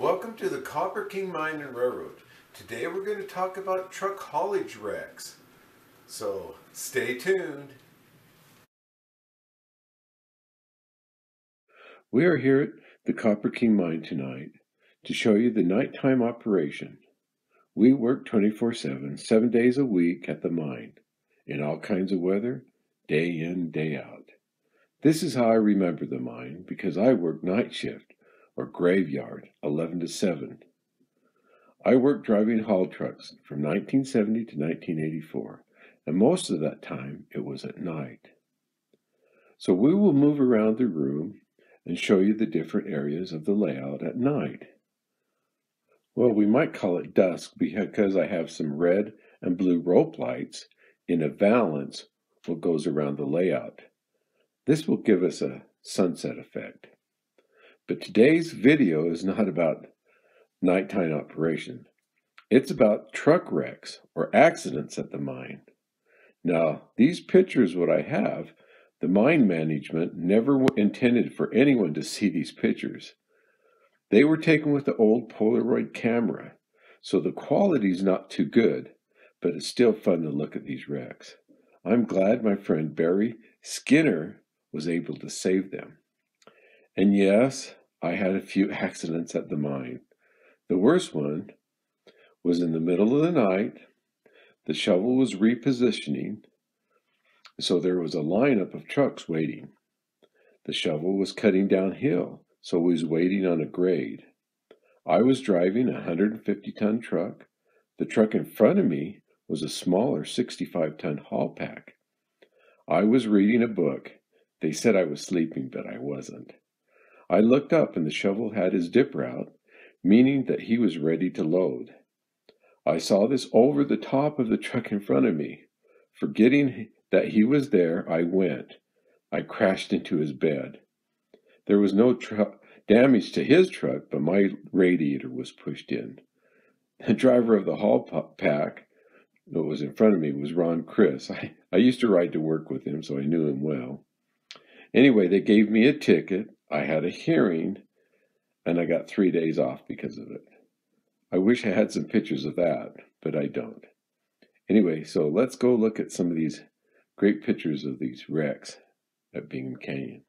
Welcome to the Copper King Mine and Railroad. Today we're going to talk about truck haulage wrecks. So stay tuned. We are here at the Copper King Mine tonight to show you the nighttime operation. We work 24 7, seven days a week at the mine, in all kinds of weather, day in, day out. This is how I remember the mine because I work night shift or graveyard, 11 to 7. I worked driving haul trucks from 1970 to 1984, and most of that time it was at night. So we will move around the room and show you the different areas of the layout at night. Well, we might call it dusk because I have some red and blue rope lights in a valance what goes around the layout. This will give us a sunset effect. But today's video is not about nighttime operation. It's about truck wrecks or accidents at the mine. Now, these pictures what I have, the mine management never intended for anyone to see these pictures. They were taken with the old Polaroid camera, so the quality's not too good, but it's still fun to look at these wrecks. I'm glad my friend Barry Skinner was able to save them. And yes, I had a few accidents at the mine. The worst one was in the middle of the night. The shovel was repositioning, so there was a lineup of trucks waiting. The shovel was cutting downhill, so we was waiting on a grade. I was driving a 150 ton truck. The truck in front of me was a smaller 65 ton Haulpak. I was reading a book. They said I was sleeping, but I wasn't. I looked up and the shovel had his dipper out, meaning that he was ready to load. I saw this over the top of the truck in front of me. Forgetting that he was there, I went. I crashed into his bed. There was no tr- damage to his truck, but my radiator was pushed in. The driver of the haul pack that was in front of me was Ron Chris. I, I used to ride to work with him, so I knew him well. Anyway, they gave me a ticket. I had a hearing and I got three days off because of it. I wish I had some pictures of that, but I don't. Anyway, so let's go look at some of these great pictures of these wrecks at Bingham Canyon.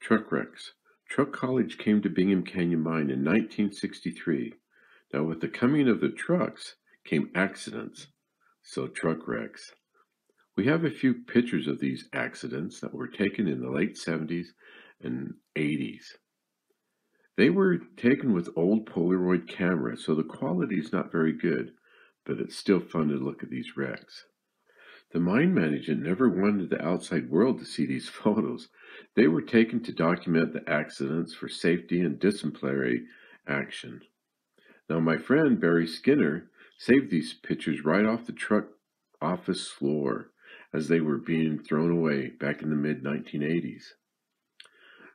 Truck wrecks. Truck haulage came to Bingham Canyon Mine in 1963 now, with the coming of the trucks came accidents, so truck wrecks. We have a few pictures of these accidents that were taken in the late 70s and 80s. They were taken with old Polaroid cameras, so the quality is not very good, but it's still fun to look at these wrecks. The mine management never wanted the outside world to see these photos. They were taken to document the accidents for safety and disciplinary action. Now, my friend Barry Skinner saved these pictures right off the truck office floor as they were being thrown away back in the mid 1980s.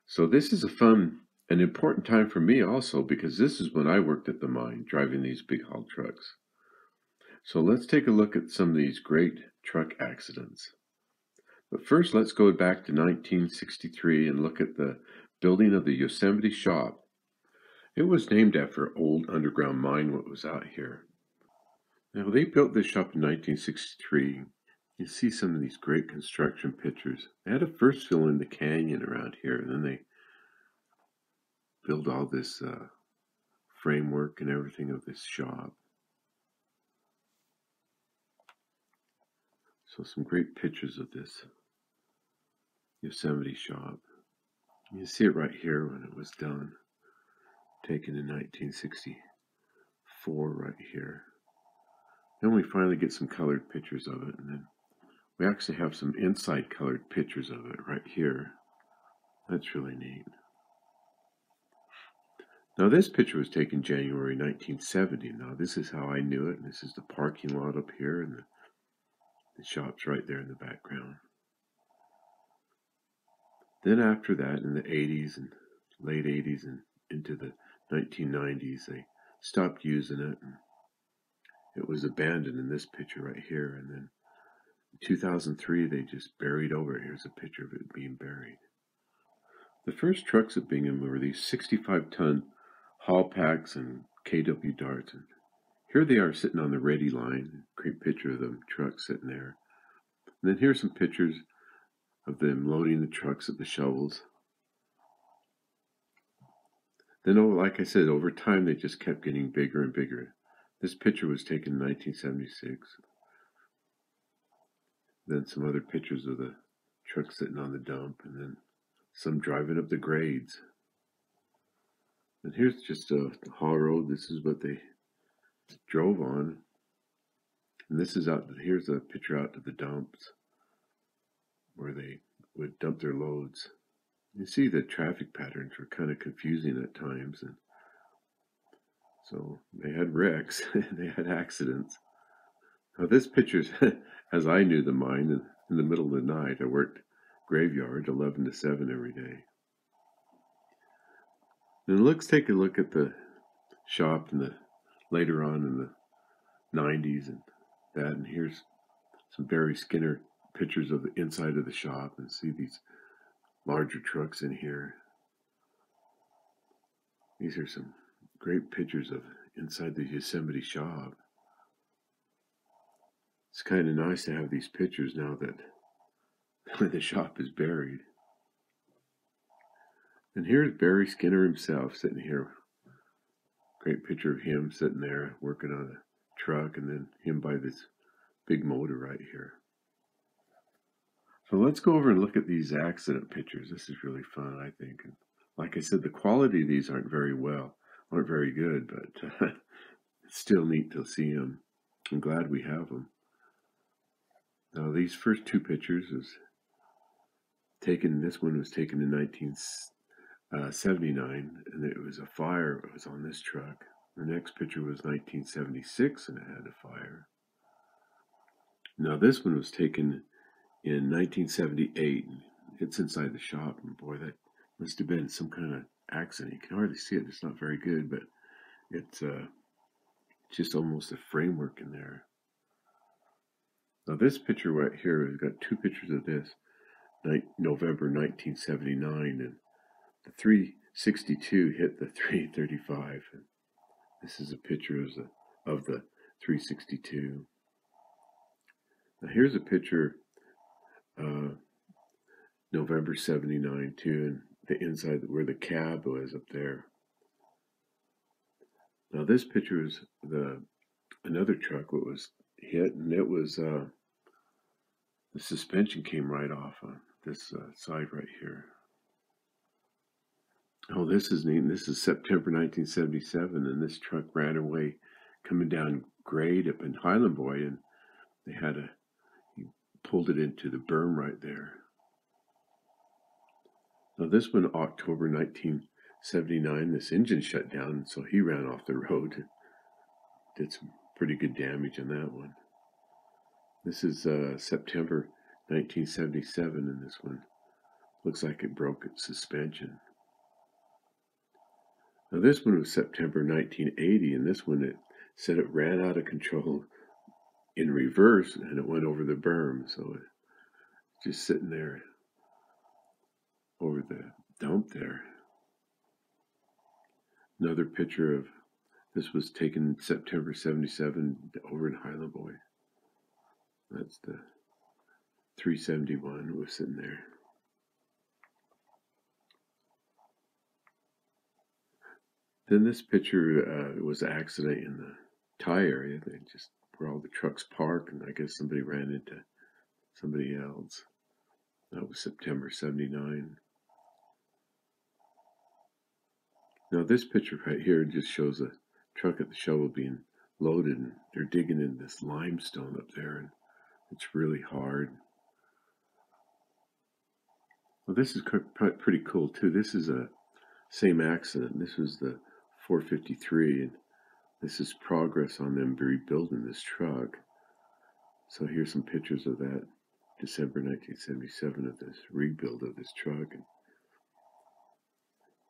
So, this is a fun and important time for me also because this is when I worked at the mine driving these big haul trucks. So, let's take a look at some of these great truck accidents. But first, let's go back to 1963 and look at the building of the Yosemite shop it was named after an old underground mine what was out here. Now they built this shop in 1963. You see some of these great construction pictures. They had to first fill in the canyon around here, and then they built all this uh, framework and everything of this shop. So some great pictures of this Yosemite shop. You see it right here when it was done taken in 1964 right here. Then we finally get some colored pictures of it, and then we actually have some inside colored pictures of it right here. That's really neat. Now this picture was taken January 1970. Now this is how I knew it, and this is the parking lot up here, and the, the shop's right there in the background. Then after that, in the 80s and late 80s and into the 1990s. They stopped using it. It was abandoned in this picture right here. And then in 2003, they just buried over it. Here's a picture of it being buried. The first trucks at Bingham were these 65 ton Haulpaks and KW darts. And here they are sitting on the ready line. Great picture of the truck sitting there. And then here's some pictures of them loading the trucks at the shovels. Then, like I said, over time they just kept getting bigger and bigger. This picture was taken in 1976. Then some other pictures of the truck sitting on the dump, and then some driving up the grades. And here's just a haul road. This is what they drove on. And this is out, here's a picture out to the dumps where they would dump their loads. You see the traffic patterns were kind of confusing at times. And so they had wrecks, they had accidents. Now, this picture's as I knew the mine in, in the middle of the night. I worked graveyard 11 to 7 every day. And let's take a look at the shop in the later on in the 90s and that. And here's some Barry Skinner pictures of the inside of the shop and see these larger trucks in here. These are some great pictures of inside the Yosemite shop. It's kind of nice to have these pictures now that the shop is buried. And here's Barry Skinner himself sitting here. Great picture of him sitting there working on a truck and then him by this big motor right here. So let's go over and look at these accident pictures. This is really fun, I think. And like I said, the quality of these aren't very well, aren't very good, but it's still neat to see them. I'm glad we have them. Now, these first two pictures is taken, this one was taken in 1979, uh, and it was a fire It was on this truck. The next picture was 1976, and it had a fire. Now, this one was taken in 1978. It's inside the shop, and boy, that must have been some kind of accident. You can hardly see it; it's not very good, but it's uh, just almost a framework in there. Now, this picture right here, we've got two pictures of this, November 1979, and the 362 hit the 335. And this is a picture of the, of the 362. Now, here's a picture uh, November 79 too, and the inside where the cab was up there. Now this picture is the another truck that was hit, and it was uh, the suspension came right off on this uh, side right here. Oh, this is neat. This is September 1977, and this truck ran away coming down grade up in Highland Boy, and they had a pulled it into the berm right there. Now, this one, October 1979, this engine shut down, so he ran off the road. Did some pretty good damage on that one. This is uh, September 1977, and this one looks like it broke its suspension. Now, this one was September 1980, and this one it said it ran out of control in reverse and it went over the berm. So it just sitting there over the dump there. Another picture of this was taken September 77 over in Highland Boy. That's the 371 was sitting there. Then this picture uh, was an accident in the tie area. They just where all the trucks park, and I guess somebody ran into somebody else. That was September 79. Now, this picture right here just shows a truck at the shovel being loaded, and they're digging in this limestone up there, and it's really hard. Well, this is pretty cool too. This is a same accident. This was the 453, and this is progress on them rebuilding this truck. So here's some pictures of that December 1977 of this rebuild of this truck. And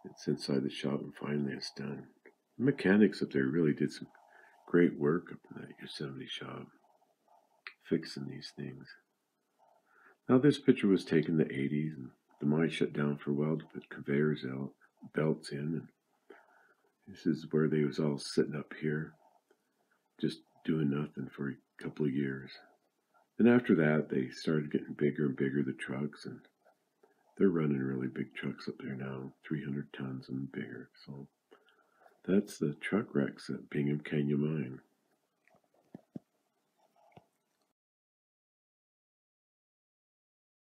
it's inside the shop and finally it's done. The mechanics up there really did some great work up in that Yosemite shop, fixing these things. Now, this picture was taken in the 80s, and the mine shut down for a while to put conveyors out, belts in, and this is where they was all sitting up here, just doing nothing for a couple of years. And after that, they started getting bigger and bigger, the trucks, and they're running really big trucks up there now, 300 tons and bigger. So that's the truck wrecks at Bingham Canyon Mine.